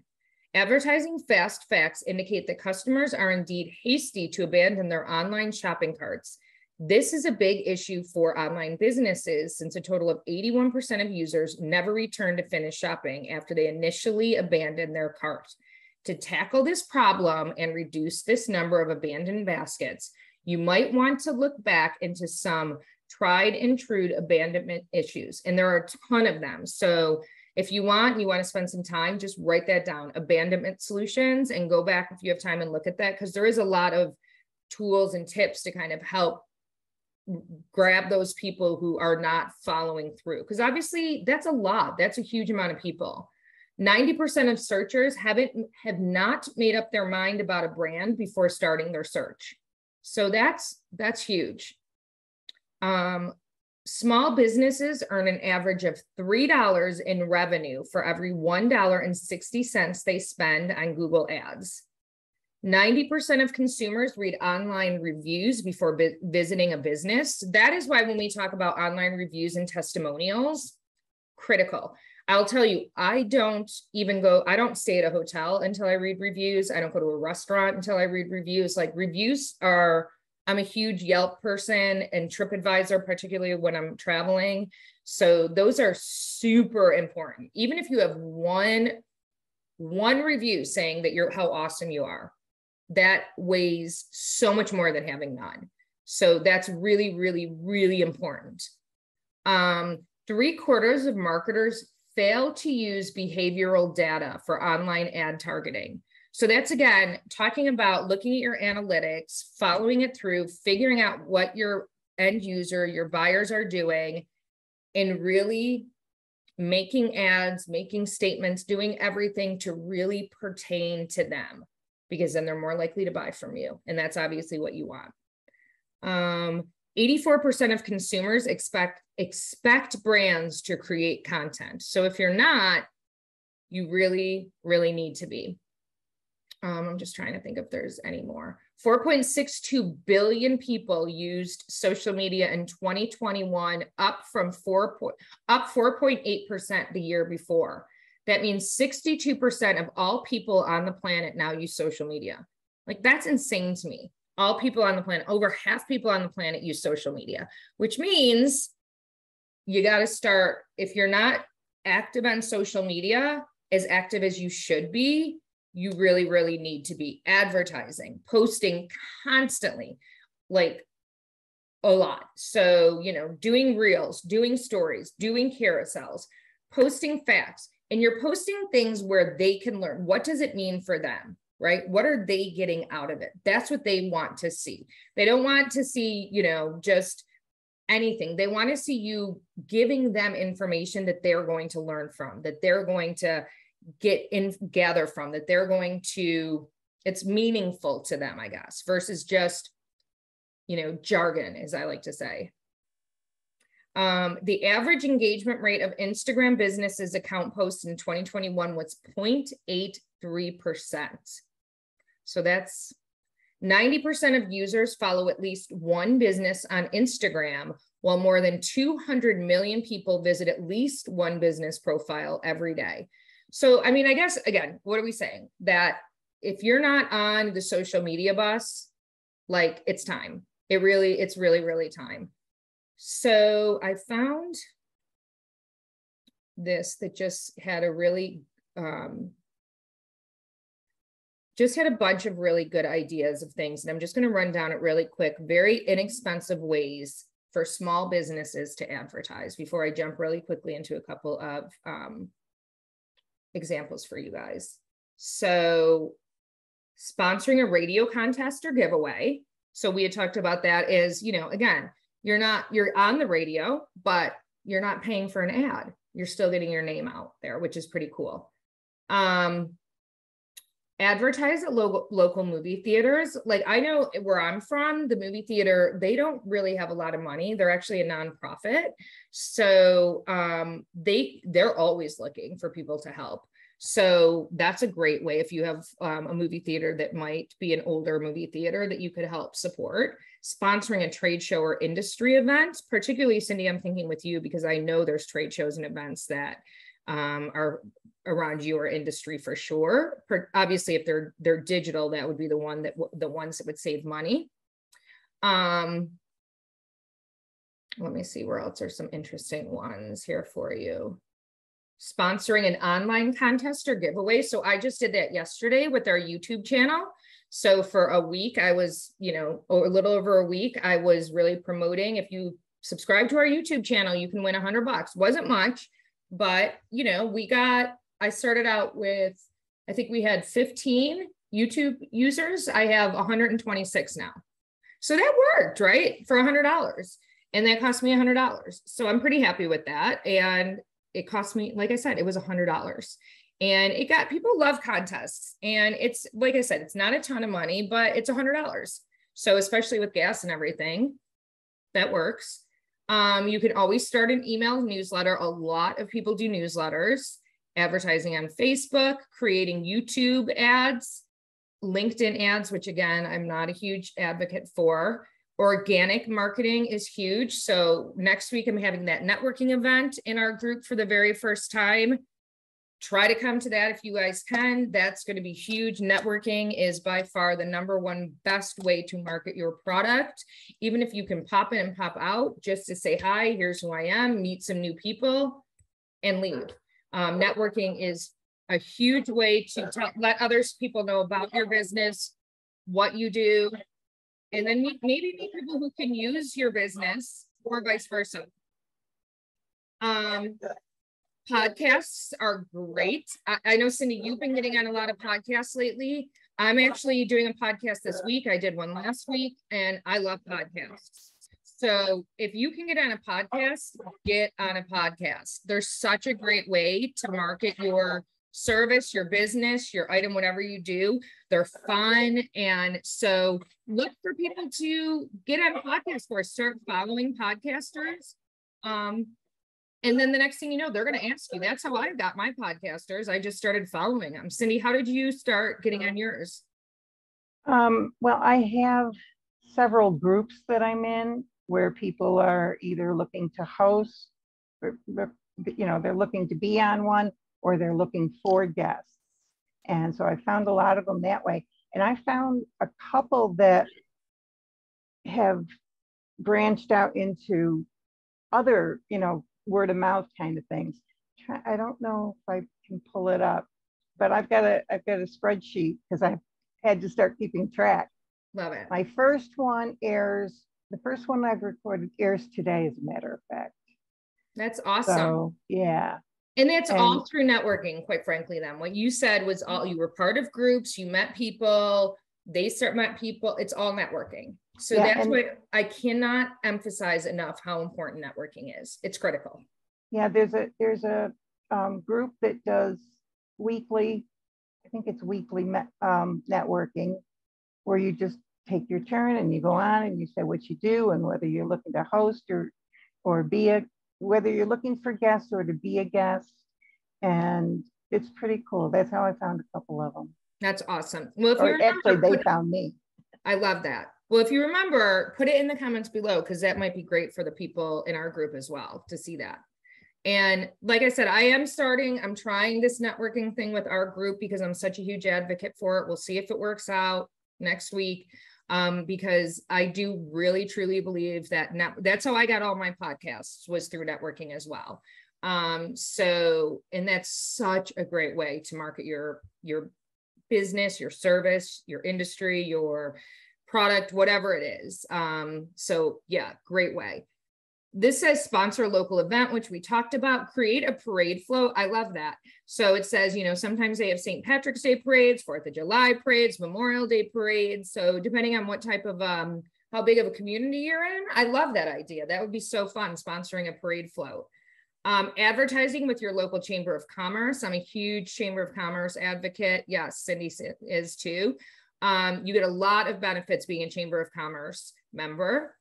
Advertising fast facts indicate that customers are indeed hasty to abandon their online shopping carts this is a big issue for online businesses since a total of 81% of users never return to finish shopping after they initially abandon their cart. To tackle this problem and reduce this number of abandoned baskets, you might want to look back into some tried and true abandonment issues. And there are a ton of them. So if you want, you want to spend some time, just write that down abandonment solutions and go back if you have time and look at that because there is a lot of tools and tips to kind of help grab those people who are not following through because obviously that's a lot that's a huge amount of people 90% of searchers haven't have not made up their mind about a brand before starting their search so that's that's huge um, small businesses earn an average of $3 in revenue for every $1.60 they spend on google ads 90% of consumers read online reviews before visiting a business. That is why when we talk about online reviews and testimonials, critical. I'll tell you, I don't even go, I don't stay at a hotel until I read reviews. I don't go to a restaurant until I read reviews. Like reviews are, I'm a huge Yelp person and TripAdvisor, particularly when I'm traveling. So those are super important. Even if you have one one review saying that you're how awesome you are that weighs so much more than having none. So that's really, really, really important. Um, three quarters of marketers fail to use behavioral data for online ad targeting. So that's again talking about looking at your analytics, following it through, figuring out what your end user, your buyers are doing, and really making ads, making statements, doing everything to really pertain to them because then they're more likely to buy from you. And that's obviously what you want. Um, 84% of consumers expect expect brands to create content. So if you're not, you really, really need to be. Um, I'm just trying to think if there's any more. 4.62 billion people used social media in 2021, up from 4 up 4.8% the year before. That means 62% of all people on the planet now use social media. Like that's insane to me. All people on the planet, over half people on the planet use social media, which means you got to start, if you're not active on social media, as active as you should be, you really, really need to be advertising, posting constantly, like a lot. So, you know, doing reels, doing stories, doing carousels, posting facts and you're posting things where they can learn. What does it mean for them right? What are they getting out of it? That's what they want to see. They don't want to see you know just anything. They want to see you giving them information that they're going to learn from that they're going to get in gather from that they're going to it's meaningful to them i guess versus just you know jargon as i like to say um, the average engagement rate of Instagram businesses account posts in 2021 was 0.83%. So that's 90% of users follow at least one business on Instagram, while more than 200 million people visit at least one business profile every day. So, I mean, I guess, again, what are we saying? That if you're not on the social media bus, like it's time. It really, it's really, really time. So I found this that just had a really, um, just had a bunch of really good ideas of things. And I'm just going to run down it really quick. Very inexpensive ways for small businesses to advertise before I jump really quickly into a couple of um, examples for you guys. So sponsoring a radio contest or giveaway. So we had talked about that is, you know, again, you're not you're on the radio but you're not paying for an ad you're still getting your name out there which is pretty cool um advertise at local local movie theaters. Like i know where i'm from the movie theater they don't really have a lot of money. They're actually a nonprofit. So um they they're always looking for people to help. So that's a great way if you have um, a movie theater that might be an older movie theater that you could help support. Sponsoring a trade show or industry event, particularly Cindy, I'm thinking with you because I know there's trade shows and events that um, are around your industry for sure. Obviously, if they're they're digital, that would be the one that the ones that would save money. Um, let me see where else are some interesting ones here for you. Sponsoring an online contest or giveaway. So I just did that yesterday with our YouTube channel. So for a week, I was, you know, a little over a week, I was really promoting. If you subscribe to our YouTube channel, you can win a hundred bucks. Wasn't much, but you know, we got, I started out with, I think we had 15 YouTube users. I have 126 now. So that worked, right? For a hundred dollars. And that cost me a hundred dollars. So I'm pretty happy with that. And it cost me, like I said, it was a hundred dollars. And it got people love contests. And it's like I said, it's not a ton of money, but it's a hundred dollars. So especially with gas and everything, that works. Um, you can always start an email newsletter. A lot of people do newsletters, advertising on Facebook, creating YouTube ads, LinkedIn ads, which again, I'm not a huge advocate for. Organic marketing is huge. So next week, I'm having that networking event in our group for the very first time. Try to come to that if you guys can. That's going to be huge. Networking is by far the number one best way to market your product. Even if you can pop in and pop out just to say hi, here's who I am, meet some new people, and leave. Um, networking is a huge way to tell, let others people know about your business, what you do, and then maybe meet people who can use your business or vice versa. Um, podcasts are great. I, I know Cindy, you've been getting on a lot of podcasts lately. I'm actually doing a podcast this week. I did one last week, and I love podcasts. So if you can get on a podcast, get on a podcast. There's such a great way to market your service, your business, your item, whatever you do. They're fun. And so look for people to get on a podcast for, start following podcasters. Um, and then the next thing you know, they're going to ask you. That's how I got my podcasters. I just started following them. Cindy, how did you start getting on yours? Um, well, I have several groups that I'm in where people are either looking to host, or, you know, they're looking to be on one, or they're looking for guests. And so I found a lot of them that way. And I found a couple that have branched out into other, you know, word of mouth kind of things. I don't know if I can pull it up, but I've got a I've got a spreadsheet because I had to start keeping track. Love it. My first one airs. The first one I've recorded airs today, as a matter of fact. That's awesome. So yeah. And that's and, all through networking, quite frankly, then. What you said was all you were part of groups, you met people, they start met people, it's all networking. So yeah, that's what I cannot emphasize enough how important networking is. It's critical. Yeah, there's a there's a um, group that does weekly, I think it's weekly um, networking, where you just take your turn and you go on and you say what you do and whether you're looking to host or or be a whether you're looking for guests or to be a guest. And it's pretty cool. That's how I found a couple of them. That's awesome. Well, if or actually, they found me. I love that. Well, if you remember, put it in the comments below because that might be great for the people in our group as well to see that. And like I said, I am starting, I'm trying this networking thing with our group because I'm such a huge advocate for it. We'll see if it works out next week um, because I do really truly believe that net, that's how I got all my podcasts was through networking as well. Um, so, and that's such a great way to market your your business, your service, your industry, your product, whatever it is. Um, so yeah, great way. This says sponsor local event, which we talked about. Create a parade flow. I love that. So it says, you know, sometimes they have St. Patrick's Day parades, Fourth of July parades, Memorial Day parades. So depending on what type of um, how big of a community you're in, I love that idea. That would be so fun sponsoring a parade float. Um, advertising with your local chamber of commerce. I'm a huge chamber of commerce advocate. Yes, Cindy is too. Um, you get a lot of benefits being a chamber of commerce member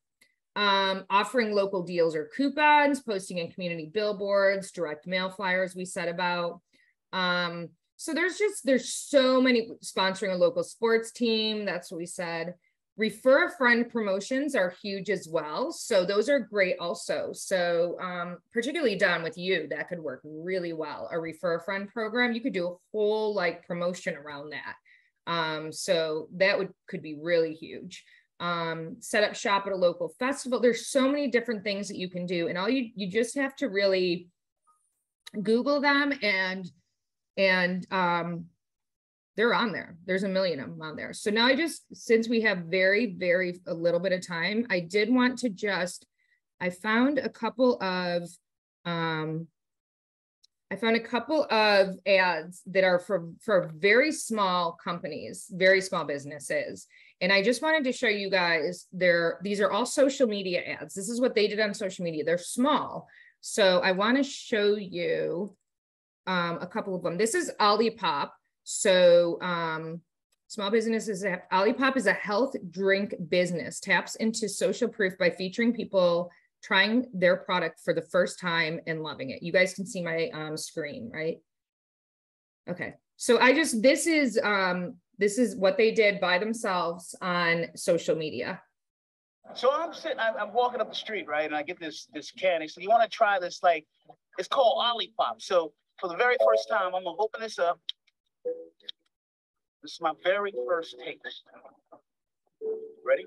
um, offering local deals or coupons, posting in community billboards, direct mail flyers we said about. Um, so there's just, there's so many sponsoring a local sports team. That's what we said. Refer a friend promotions are huge as well. So those are great also. So um, particularly Don with you, that could work really well. A refer a friend program, you could do a whole like promotion around that. Um, so that would could be really huge um, set up shop at a local festival. There's so many different things that you can do, and all you you just have to really Google them and and um, they're on there. There's a million of them on there. So now I just since we have very very a little bit of time, I did want to just I found a couple of um, I found a couple of ads that are for for very small companies, very small businesses And I just wanted to show you guys there, these are all social media ads. This is what they did on social media. They're small. So I want to show you um, a couple of them. This is Olipop. So um, small businesses, Olipop is a health drink business, taps into social proof by featuring people trying their product for the first time and loving it. You guys can see my um, screen, right? Okay. So I just, this is, um, this is what they did by themselves on social media. So I'm sitting, I'm, walking up the street, right? And I get this, this candy. So you want to try this, like, it's called Olipop. So for the very first time, I'm gonna open this up. This is my very first taste. Ready?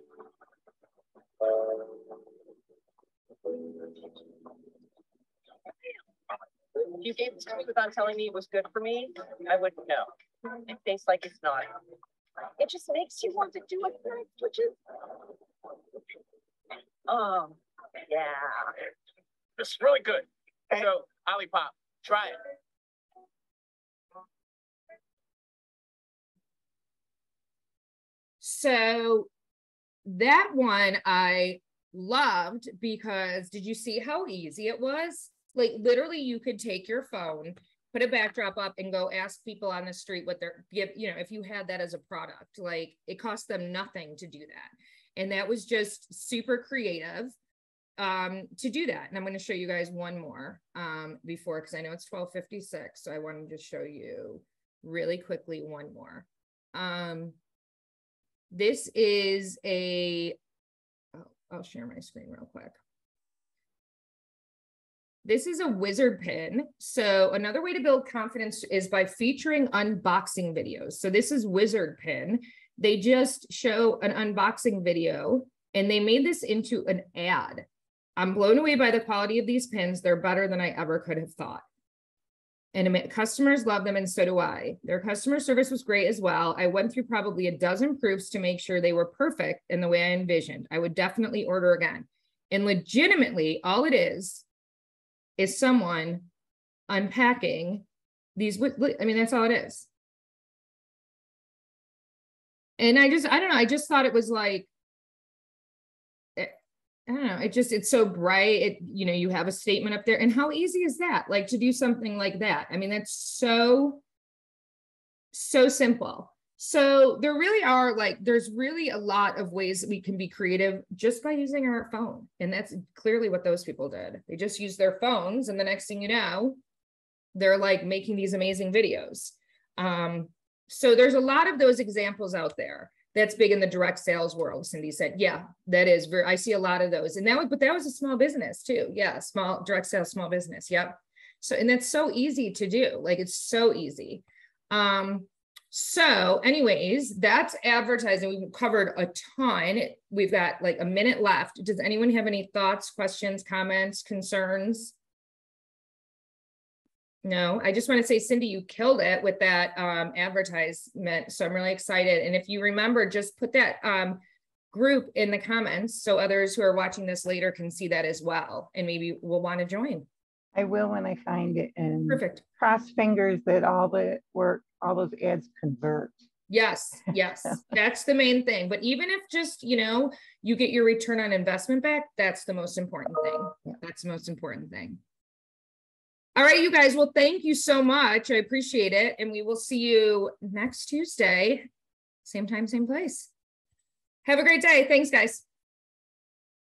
If you gave it to me without telling me it was good for me, I wouldn't know. It tastes like it's not. It just makes you want to do it, which is. Um, yeah. This is really good. So, Olipop, try it. So that one I loved because did you see how easy it was? Like literally you could take your phone, put a backdrop up and go ask people on the street what they're give, you know, if you had that as a product, like it cost them nothing to do that. And that was just super creative um, to do that. And I'm going to show you guys one more um, before, because I know it's 1256. So I wanted to show you really quickly one more. Um, this is a I'll share my screen real quick. This is a wizard pin. So another way to build confidence is by featuring unboxing videos. So this is wizard pin. They just show an unboxing video and they made this into an ad. I'm blown away by the quality of these pins. They're better than I ever could have thought and customers love them and so do i their customer service was great as well i went through probably a dozen proofs to make sure they were perfect in the way i envisioned i would definitely order again and legitimately all it is is someone unpacking these i mean that's all it is and i just i don't know i just thought it was like eh, I don't know. It just it's so bright. It you know you have a statement up there, and how easy is that? Like to do something like that. I mean, that's so so simple. So there really are like there's really a lot of ways that we can be creative just by using our phone, and that's clearly what those people did. They just used their phones, and the next thing you know, they're like making these amazing videos. Um, so there's a lot of those examples out there that's big in the direct sales world. Cindy said, yeah, that is very, I see a lot of those. And that was, but that was a small business too. Yeah. Small direct sales, small business. Yep. So, and that's so easy to do. Like it's so easy. Um, so anyways, that's advertising. We've covered a ton. We've got like a minute left. Does anyone have any thoughts, questions, comments, concerns? No, I just want to say, Cindy, you killed it with that um, advertisement. So I'm really excited. And if you remember, just put that um, group in the comments so others who are watching this later can see that as well. And maybe will want to join. I will when I find it. And perfect. Cross fingers that all the work, all those ads convert. Yes, yes, that's the main thing. But even if just, you know, you get your return on investment back, that's the most important thing. Yeah. That's the most important thing. All right, you guys. Well, thank you so much. I appreciate it. And we will see you next Tuesday, same time, same place. Have a great day. Thanks, guys.